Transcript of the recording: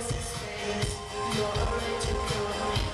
space, you're ready to go.